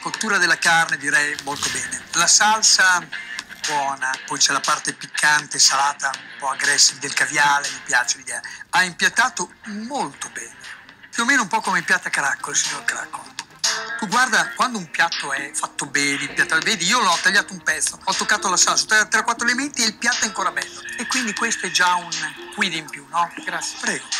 cottura della carne direi molto bene. La salsa buona, poi c'è la parte piccante, salata, un po' aggressiva del caviale, mi piace l'idea. Ha impiattato molto bene, più o meno un po' come impiatta Caracco, il signor Caracco. Tu guarda, quando un piatto è fatto bene, impiattato, vedi, io l'ho tagliato un pezzo, ho toccato la salsa, 3-4 elementi e il piatto è ancora bello. E quindi questo è già un quid in più, no? Grazie. Prego.